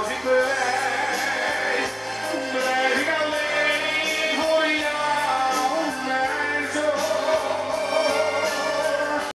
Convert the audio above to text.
It going?